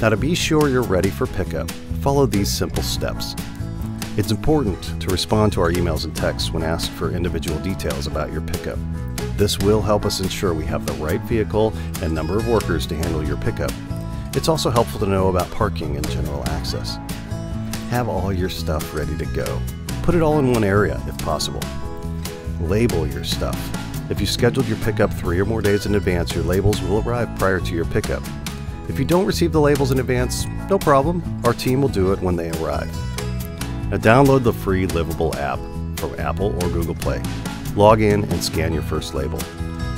Now to be sure you're ready for pickup, follow these simple steps. It's important to respond to our emails and texts when asked for individual details about your pickup. This will help us ensure we have the right vehicle and number of workers to handle your pickup. It's also helpful to know about parking and general access. Have all your stuff ready to go. Put it all in one area if possible. Label your stuff. If you scheduled your pickup three or more days in advance, your labels will arrive prior to your pickup. If you don't receive the labels in advance, no problem, our team will do it when they arrive. Now download the free Livible app from Apple or Google Play. Log in and scan your first label.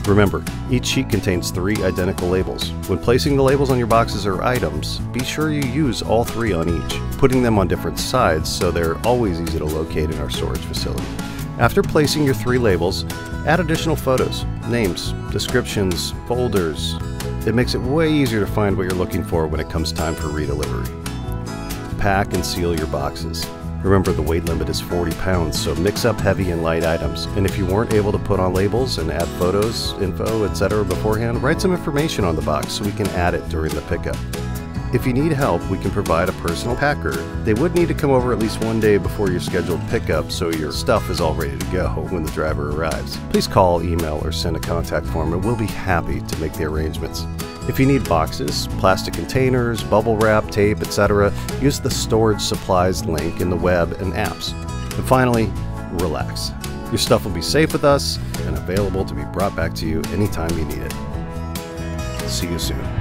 Remember, each sheet contains three identical labels. When placing the labels on your boxes or items, be sure you use all three on each, putting them on different sides so they're always easy to locate in our storage facility. After placing your three labels, add additional photos, names, descriptions, folders. It makes it way easier to find what you're looking for when it comes time for redelivery. Pack and seal your boxes. Remember, the weight limit is 40 pounds, so mix up heavy and light items. And if you weren't able to put on labels and add photos, info, etc. beforehand, write some information on the box so we can add it during the pickup. If you need help, we can provide a personal packer. They would need to come over at least one day before your scheduled pickup so your stuff is all ready to go when the driver arrives. Please call, email, or send a contact form and we'll be happy to make the arrangements. If you need boxes, plastic containers, bubble wrap, tape, etc., use the storage supplies link in the web and apps. And finally, relax. Your stuff will be safe with us and available to be brought back to you anytime you need it. See you soon.